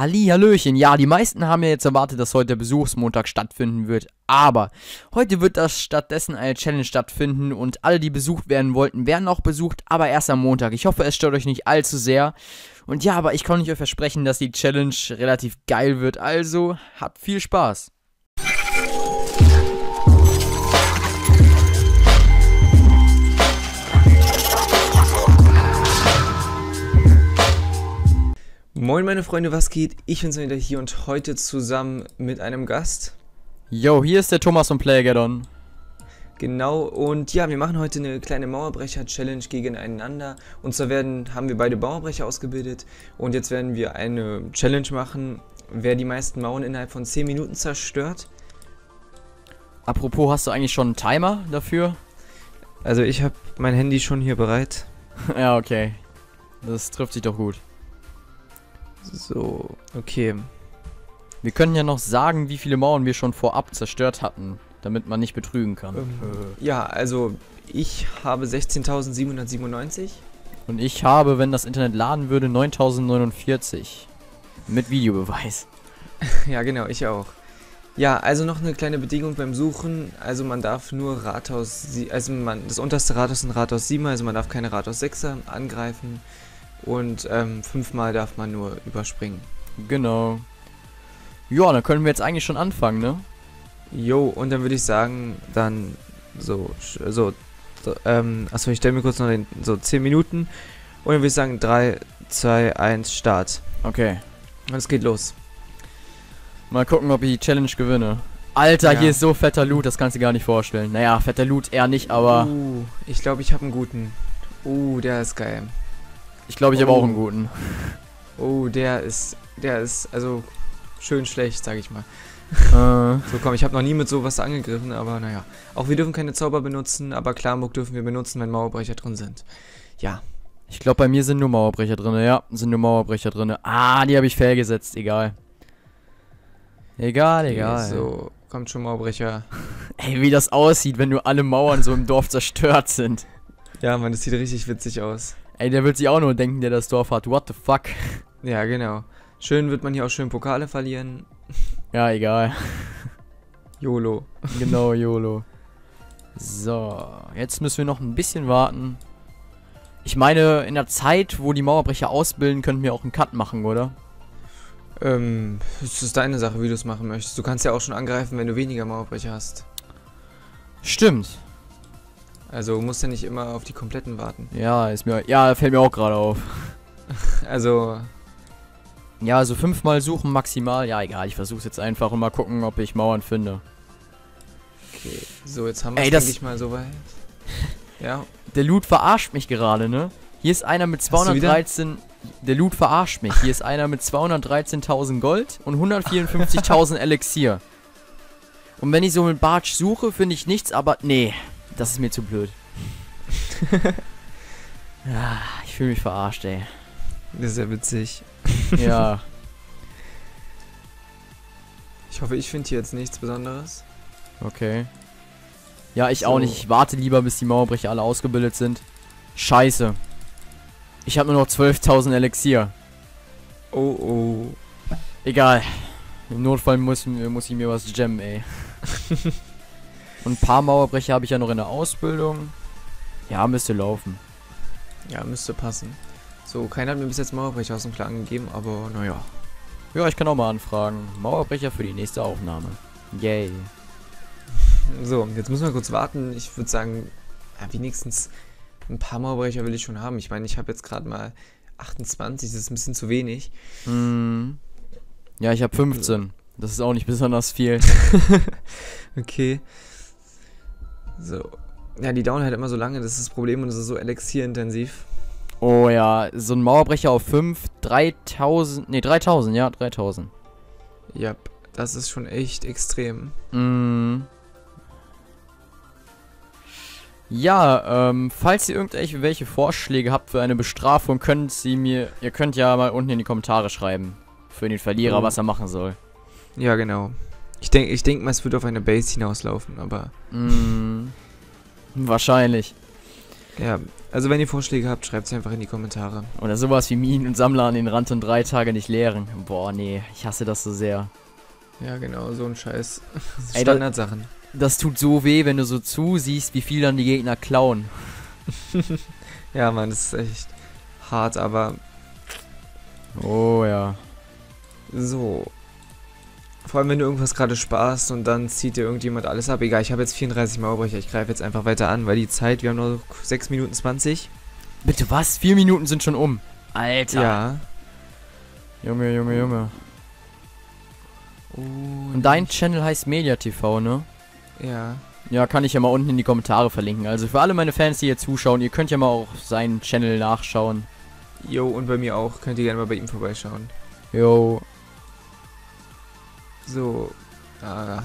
Halli, Hallöchen. Ja, die meisten haben ja jetzt erwartet, dass heute Besuchsmontag stattfinden wird. Aber heute wird das stattdessen eine Challenge stattfinden und alle, die besucht werden wollten, werden auch besucht, aber erst am Montag. Ich hoffe, es stört euch nicht allzu sehr. Und ja, aber ich kann euch versprechen, dass die Challenge relativ geil wird. Also, habt viel Spaß. Moin meine Freunde, was geht? Ich bin wieder hier und heute zusammen mit einem Gast. Yo, hier ist der Thomas von Playgadon. Genau, und ja, wir machen heute eine kleine Mauerbrecher-Challenge gegeneinander. Und zwar werden, haben wir beide Mauerbrecher ausgebildet und jetzt werden wir eine Challenge machen, wer die meisten Mauern innerhalb von 10 Minuten zerstört. Apropos, hast du eigentlich schon einen Timer dafür? Also ich habe mein Handy schon hier bereit. ja, okay. Das trifft sich doch gut. So, okay. Wir können ja noch sagen, wie viele Mauern wir schon vorab zerstört hatten, damit man nicht betrügen kann. Ähm, ja, also ich habe 16.797. Und ich habe, wenn das Internet laden würde, 9.049. Mit Videobeweis. ja, genau, ich auch. Ja, also noch eine kleine Bedingung beim Suchen. Also man darf nur Rathaus, also man, das unterste Rathaus ein Rathaus 7, also man darf keine Rathaus 6er angreifen. Und ähm, fünfmal darf man nur überspringen. Genau. Ja, dann können wir jetzt eigentlich schon anfangen, ne? Jo, und dann würde ich sagen, dann so, so, so ähm, achso, ich stelle mir kurz noch den, so 10 Minuten. Und dann würde ich sagen, 3, 2, 1, Start. Okay. Und es geht los. Mal gucken, ob ich die Challenge gewinne. Alter, ja. hier ist so fetter Loot, das kannst du gar nicht vorstellen. Naja, fetter Loot eher nicht, aber... Uh, ich glaube, ich habe einen guten. Uh, der ist geil. Ich glaube, ich oh. habe auch einen guten. Oh, der ist, der ist, also schön schlecht, sag ich mal. Äh. So komm, ich habe noch nie mit sowas angegriffen, aber naja. Auch wir dürfen keine Zauber benutzen, aber Klarmuck dürfen wir benutzen, wenn Mauerbrecher drin sind. Ja. Ich glaube, bei mir sind nur Mauerbrecher drin. Ja, sind nur Mauerbrecher drin. Ah, die habe ich fehlgesetzt. Egal. Egal, egal. So, kommt schon Mauerbrecher. Ey, wie das aussieht, wenn nur alle Mauern so im Dorf zerstört sind. Ja, man, das sieht richtig witzig aus. Ey, der wird sich auch nur denken, der das Dorf hat. What the fuck? Ja, genau. Schön wird man hier auch schön Pokale verlieren. Ja, egal. YOLO. Genau, YOLO. So, jetzt müssen wir noch ein bisschen warten. Ich meine, in der Zeit, wo die Mauerbrecher ausbilden, könnten wir auch einen Cut machen, oder? Ähm, es ist deine Sache, wie du es machen möchtest. Du kannst ja auch schon angreifen, wenn du weniger Mauerbrecher hast. Stimmt. Also musst ja nicht immer auf die kompletten warten. Ja, ist mir. Ja, fällt mir auch gerade auf. also. Ja, also fünfmal suchen maximal. Ja, egal, ich versuch's jetzt einfach und mal gucken, ob ich Mauern finde. Okay, so, jetzt haben wir es mal so weit. ja. Der Loot verarscht mich gerade, ne? Hier ist einer mit 213. Der Loot verarscht mich. Hier ist einer mit 213.000 Gold und 154.000 Elixier. Und wenn ich so mit Bartsch suche, finde ich nichts, aber nee, das ist mir zu blöd. ja, ich fühle mich verarscht, ey. Das ist ja witzig. ja. Ich hoffe, ich finde hier jetzt nichts Besonderes. Okay. Ja, ich so. auch nicht. Ich warte lieber, bis die Mauerbrecher alle ausgebildet sind. Scheiße. Ich habe nur noch 12.000 Elixier. Oh, oh. Egal. Im Notfall muss, muss ich mir was gemmen, ey. Und ein paar Mauerbrecher habe ich ja noch in der Ausbildung. Ja, müsste laufen. Ja, müsste passen. So, keiner hat mir bis jetzt Mauerbrecher aus dem Plan gegeben, aber naja. Ja, ich kann auch mal anfragen. Mauerbrecher für die nächste Aufnahme. Yay. So, jetzt müssen wir kurz warten. Ich würde sagen, ja, wenigstens ein paar Mauerbrecher will ich schon haben. Ich meine, ich habe jetzt gerade mal 28, das ist ein bisschen zu wenig. Mm. Ja, ich habe 15. Das ist auch nicht besonders viel. okay. So. Ja, die dauern halt immer so lange, das ist das Problem und es ist so elixierintensiv. Oh ja, so ein Mauerbrecher auf 5, 3000, ne 3000, ja, 3000. Ja, das ist schon echt extrem. Mm. Ja, ähm, falls ihr irgendwelche Vorschläge habt für eine Bestrafung, könnt sie mir, ihr könnt ja mal unten in die Kommentare schreiben. Für den Verlierer, oh. was er machen soll. Ja, genau. Ich denke ich denk mal, es wird auf eine Base hinauslaufen, aber. Mm, wahrscheinlich. Ja, also wenn ihr Vorschläge habt, schreibt sie einfach in die Kommentare. Oder sowas wie Minen und Sammler an den Rand und drei Tage nicht leeren. Boah, nee, ich hasse das so sehr. Ja, genau, so ein Scheiß. Ey, Standardsachen. Das tut so weh, wenn du so zusiehst, wie viel dann die Gegner klauen. Ja, Mann, das ist echt hart, aber Oh ja. so. Vor allem, wenn du irgendwas gerade sparst und dann zieht dir irgendjemand alles ab. Egal, ich habe jetzt 34 Mauerbrecher. Ich greife jetzt einfach weiter an, weil die Zeit, wir haben noch 6 Minuten 20. Bitte was? Vier Minuten sind schon um. Alter. Ja. Junge, Junge, Junge. Und Und dein Channel heißt MediaTV, ne? Ja. Ja, kann ich ja mal unten in die Kommentare verlinken. Also für alle meine Fans, die hier zuschauen, ihr könnt ja mal auch seinen Channel nachschauen. Jo, und bei mir auch. Könnt ihr gerne mal bei ihm vorbeischauen. Yo. So. Ah,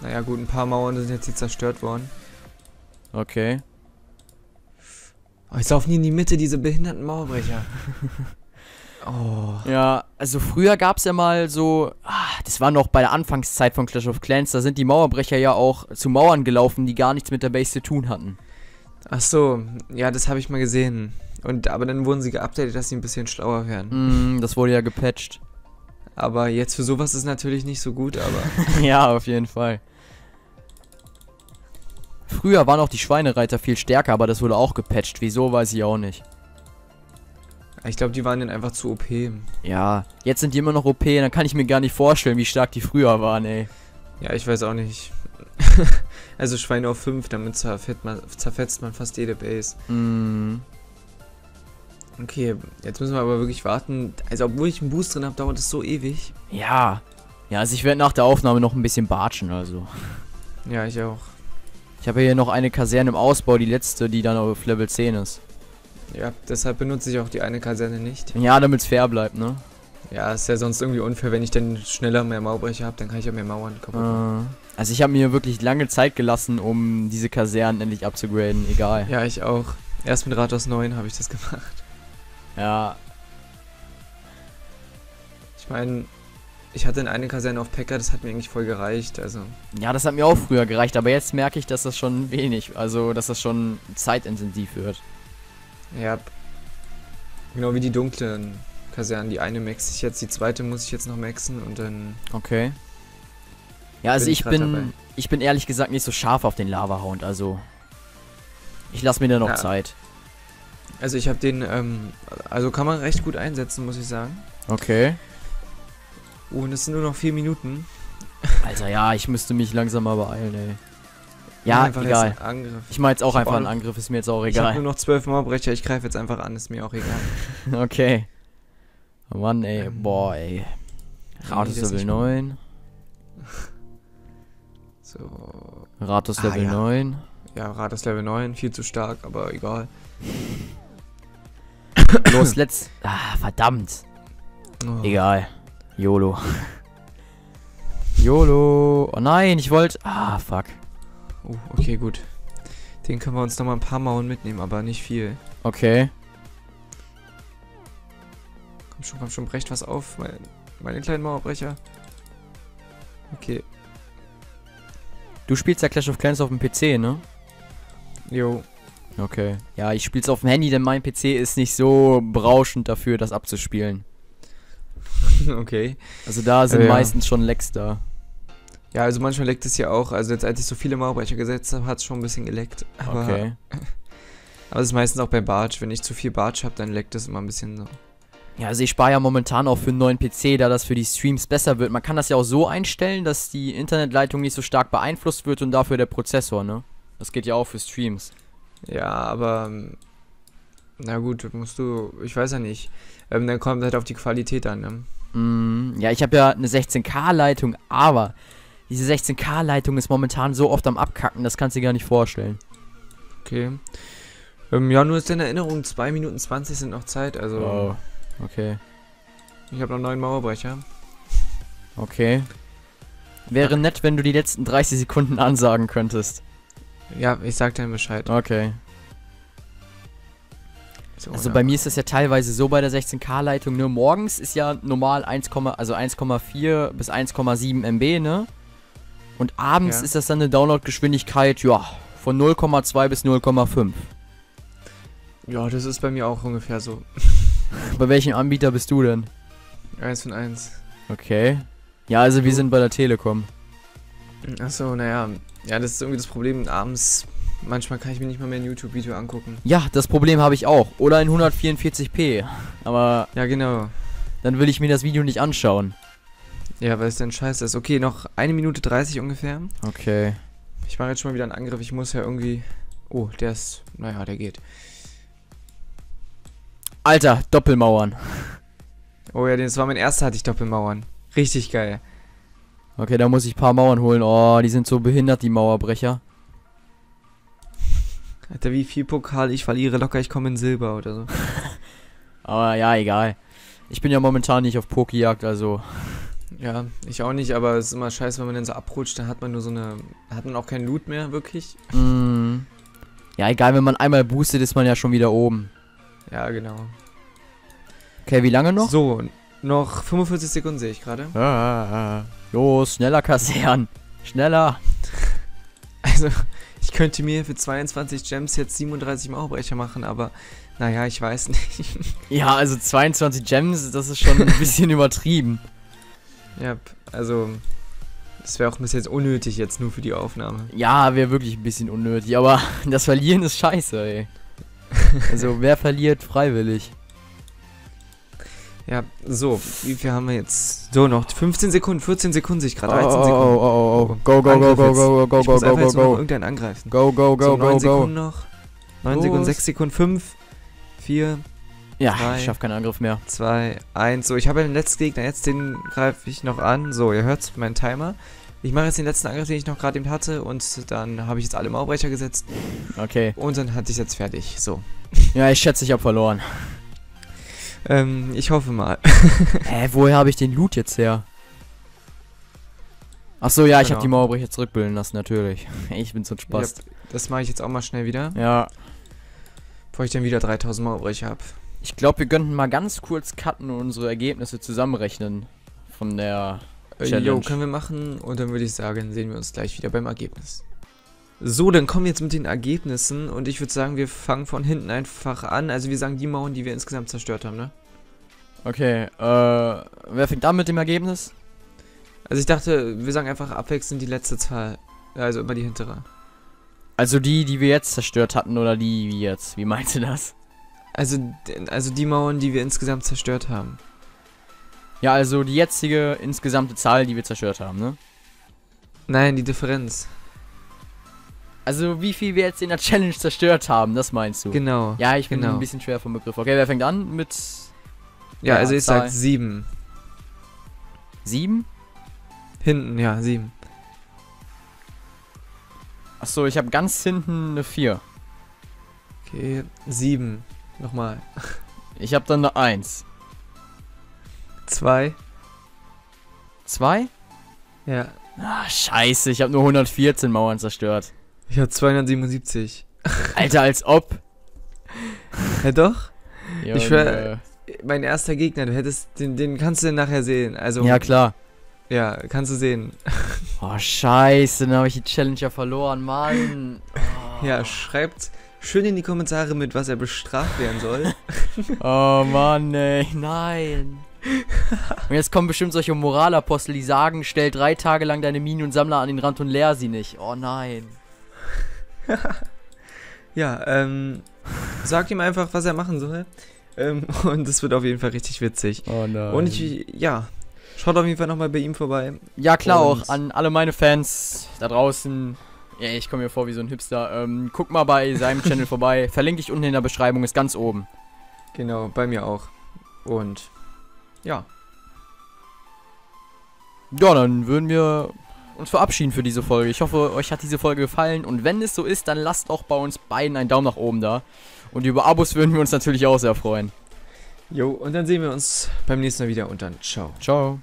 naja, gut, ein paar Mauern sind jetzt hier zerstört worden. Okay. Oh, jetzt laufen die in die Mitte, diese behinderten Mauerbrecher. oh. Ja, also früher gab's ja mal so, ah, das war noch bei der Anfangszeit von Clash of Clans, da sind die Mauerbrecher ja auch zu Mauern gelaufen, die gar nichts mit der Base zu tun hatten. Ach so, ja, das habe ich mal gesehen. Und aber dann wurden sie geupdatet, dass sie ein bisschen schlauer werden. Mm, das wurde ja gepatcht. Aber jetzt für sowas ist natürlich nicht so gut, aber ja, auf jeden Fall. Früher waren auch die Schweinereiter viel stärker, aber das wurde auch gepatcht. Wieso, weiß ich auch nicht. ich glaube, die waren dann einfach zu OP. Ja, jetzt sind die immer noch OP, dann kann ich mir gar nicht vorstellen, wie stark die früher waren, ey. Ja, ich weiß auch nicht. also Schweine auf 5, damit zerfetzt man, zerfetzt man fast jede Base. Mm, Okay, jetzt müssen wir aber wirklich warten. Also obwohl ich einen Boost drin habe, dauert es so ewig. ja. Ja, also ich werde nach der Aufnahme noch ein bisschen batschen, also. Ja, ich auch. Ich habe hier noch eine Kaserne im Ausbau, die letzte, die dann auf Level 10 ist. Ja, deshalb benutze ich auch die eine Kaserne nicht. Ja, damit es fair bleibt, ne? Ja, ist ja sonst irgendwie unfair, wenn ich dann schneller mehr Mauerbrecher habe, dann kann ich ja mehr Mauern kaputt machen. Äh, also ich habe mir wirklich lange Zeit gelassen, um diese Kasernen endlich abzugraden, egal. Ja, ich auch. Erst mit Rathaus 9 habe ich das gemacht. Ja, Ich meine, ich hatte in eine Kaserne auf Packer, das hat mir eigentlich voll gereicht. Also, ja, das hat mir auch früher gereicht, aber jetzt merke ich, dass das schon wenig, also dass das schon zeitintensiv wird. ja. Genau wie die dunklen Kasernen. Die eine max ich jetzt, die zweite muss ich jetzt noch maxen und dann. Okay. Ja, also Bin ich ich bin, dabei. ich bin ehrlich gesagt nicht so scharf auf den Lava-Hound, also ich lasse mir da noch Ja. Zeit. Also ich habe den, ähm, also kann man recht gut einsetzen, muss ich sagen. Okay. Und es sind nur noch vier Minuten. Alter, ja, ich müsste mich langsam mal beeilen, ey. Ja, Einfach jetzt egal. einen Angriff. Ich mache jetzt auch Ich einfach einen Angriff, ist mir jetzt auch Ich habe egal. nur noch zwölf Mauerbrecher, ich greife jetzt einfach an, ist mir auch egal. Okay. Mann, ey. Ähm, Boah, ey. Ratus Level nicht 9. So. Ratus Ah, Level ja. 9. Ja, Rad ist Level 9, viel zu stark, aber egal. Los, let's. Ah, verdammt. Oh. Egal. YOLO. YOLO. Oh nein, ich wollte. Ah, fuck. Oh, okay, gut. Den können wir uns noch mal ein paar Mauern mitnehmen, aber nicht viel. Okay. Komm schon, komm schon, brecht was auf, mein, meine kleinen Mauerbrecher. Okay, Du spielst ja Clash of Clans auf dem PC, ne? jo. Okay. Ja, ich spiel's auf dem Handy, denn mein PC ist nicht so berauschend dafür, das abzuspielen. okay. Also da sind Ja, ja. meistens schon Lecks da. Ja, also manchmal leckt es ja auch. Also jetzt, als ich so viele Mauerbrecher gesetzt habe, hat es schon ein bisschen geleckt. Aber, Okay. aber es ist meistens auch bei Bartsch. Wenn ich zu viel Bartsch habe, dann leckt es immer ein bisschen so. Ja, also ich spare ja momentan auch für einen neuen PC, da das für die Streams besser wird. Man kann das ja auch so einstellen, dass die Internetleitung nicht so stark beeinflusst wird und dafür der Prozessor, ne? Das geht ja auch für Streams. Ja, aber na gut, musst du, ich weiß ja nicht. Ähm, dann kommt halt auf die Qualität an, ne? Mm, ja, ich habe ja eine 16K-Leitung, aber diese 16K-Leitung ist momentan so oft am Abkacken, das kannst du dir gar nicht vorstellen. Okay. Ähm, ja, nur ist in Erinnerung, 2 Minuten 20 sind noch Zeit, also Oh, okay. ich habe noch neun Mauerbrecher. Okay. Wäre nett, wenn du die letzten 30 Sekunden ansagen könntest. Ja, ich sag dir Bescheid. Okay. So, Also bei mir ist das ja teilweise so bei der 16K-Leitung, ne? Morgens ist ja normal 1, also 1,4 bis 1,7 MB, ne? Und abends Ja. ist das dann eine Downloadgeschwindigkeit, ja, von 0,2 bis 0,5. Ja, das ist bei mir auch ungefähr so. Bei welchem Anbieter bist du denn? Eins von eins. Okay. Ja, also wir sind bei der Telekom. Achso, naja. Ja, das ist irgendwie das Problem abends. Manchmal kann ich mir nicht mal mehr ein YouTube-Video angucken. Ja, das Problem habe ich auch. Oder in 144p. Aber Ja, genau. dann will ich mir das Video nicht anschauen. Ja, weil es denn scheiße ist. Okay, noch eine Minute 30 ungefähr. Okay. Ich mache jetzt schon mal wieder einen Angriff. Ich muss ja irgendwie. Oh, der ist. Naja, der geht. Alter, Doppelmauern. Oh ja, das war mein erster, hatte ich Doppelmauern. Richtig geil. Okay, da muss ich ein paar Mauern holen. Oh, die sind so behindert, die Mauerbrecher. Alter, wie viel Pokal ich verliere, locker, ich komme in Silber oder so. Aber ja, egal. Ich bin ja momentan nicht auf Pokejagd, also. Ja, ich auch nicht, aber es ist immer scheiße, wenn man dann so abrutscht, dann hat man nur so eine. hat man auch keinen Loot mehr, wirklich. Mm, ja, egal, wenn man einmal boostet, ist man ja schon wieder oben. Ja, genau. Okay, wie lange noch? So, noch 45 Sekunden sehe ich gerade. Ah, los, schneller kassieren. Schneller. Also, ich könnte mir für 22 Gems jetzt 37 Mauerbrecher machen, aber naja, ich weiß nicht. Ja, also 22 Gems, das ist schon ein bisschen übertrieben. ja, also, das wäre auch ein bisschen unnötig jetzt nur für die Aufnahme. Ja, wäre wirklich ein bisschen unnötig, aber das Verlieren ist scheiße, ey. Also, wer verliert freiwillig? Ja, so, wie viel haben wir jetzt? So, noch 15 Sekunden, 14 Sekunden sehe ich gerade, 13 oh, Sekunden. oh, oh, oh. Go, go, go, go, go, go, go, go, go, jetzt nur noch go. irgendeinen angreifen. Go, go, go, so, 9 go, go. Sekunden noch. 9 Los. Sekunden, 6 Sekunden, 5, 4, Ja, Drei. ich schaff keinen Angriff mehr. 2, 1. So, ich habe ja den letzten Gegner, jetzt den greife ich noch an. So, ihr hört's, mein Timer. Ich mache jetzt den letzten Angriff, den ich noch gerade eben hatte und dann habe ich jetzt alle Mauerbrecher gesetzt Okay. und dann hatte ich jetzt fertig. So. Ja, ich schätze, ich habe verloren. Ähm, ich hoffe mal. Hä, woher habe ich den Loot jetzt her? Ach so, ja, ich habe die Mauerbrecher zurückbilden lassen, natürlich. Ich bin so ein Spaß. Yep, das mache ich jetzt auch mal schnell wieder, Ja, bevor ich dann wieder 3000 Mauerbrecher habe. ich glaube, wir könnten mal ganz kurz cutten und unsere Ergebnisse zusammenrechnen. Von der Äh, Challenge. Jo, können wir machen und dann würde ich sagen, sehen wir uns gleich wieder beim Ergebnis. So, dann kommen wir jetzt mit den Ergebnissen und ich würde sagen, wir fangen von hinten einfach an. Also wir sagen die Mauern, die wir insgesamt zerstört haben, ne? Okay, äh, wer fängt an mit dem Ergebnis? Also ich dachte, wir sagen einfach abwechselnd die letzte Zahl. Also immer die hintere. Also die, die wir jetzt zerstört hatten oder die wie jetzt? Wie meinst du das? Also, also die Mauern, die wir insgesamt zerstört haben. Ja, also die jetzige insgesamte Zahl, die wir zerstört haben, ne? Nein, die Differenz. Also wie viel wir jetzt in der Challenge zerstört haben, das meinst du? Genau. Ja, ich bin genau. ein bisschen schwer vom Begriff. Okay, wer fängt an mit Ja, also ich Zahl. sag sieben. sieben? Hinten, ja, sieben. Achso, ich habe ganz hinten eine 4. Okay, sieben. Nochmal. Ich habe dann eine 1. Zwei. 2? Ja. Ah, scheiße, ich habe nur 114 Mauern zerstört. Ich habe 277. Alter, als ob. Ja doch. Junge. schwör- Mein erster Gegner, du hättest, den, den kannst du nachher sehen. Also, Ja, klar. ja, kannst du sehen. Oh, scheiße, dann habe ich die Challenge ja verloren, Mann. Oh. Ja, schreibt schön in die Kommentare mit, was er bestraft werden soll. Oh Mann, ey, nein. Und jetzt kommen bestimmt solche Moralapostel, die sagen, stell drei Tage lang deine Minen und Sammler an den Rand und leer sie nicht. Oh nein. Ja, ähm, sagt ihm einfach, was er machen soll. Ähm, und es wird auf jeden Fall richtig witzig. Oh nein. Und ich, ja, schaut auf jeden Fall nochmal bei ihm vorbei. ja klar und- auch an alle meine Fans da draußen. Ja, ich komme mir vor wie so ein Hipster. Ähm, guck mal bei seinem Channel vorbei. Verlinke ich unten in der Beschreibung, ist ganz oben. Genau, bei mir auch. Und, ja. Ja, dann würden wir uns verabschieden für diese Folge. Ich hoffe, euch hat diese Folge gefallen. Und wenn es so ist, dann lasst auch bei uns beiden einen Daumen nach oben da. Und über Abos würden wir uns natürlich auch sehr freuen. Jo, und dann sehen wir uns beim nächsten Mal wieder und dann ciao. Ciao.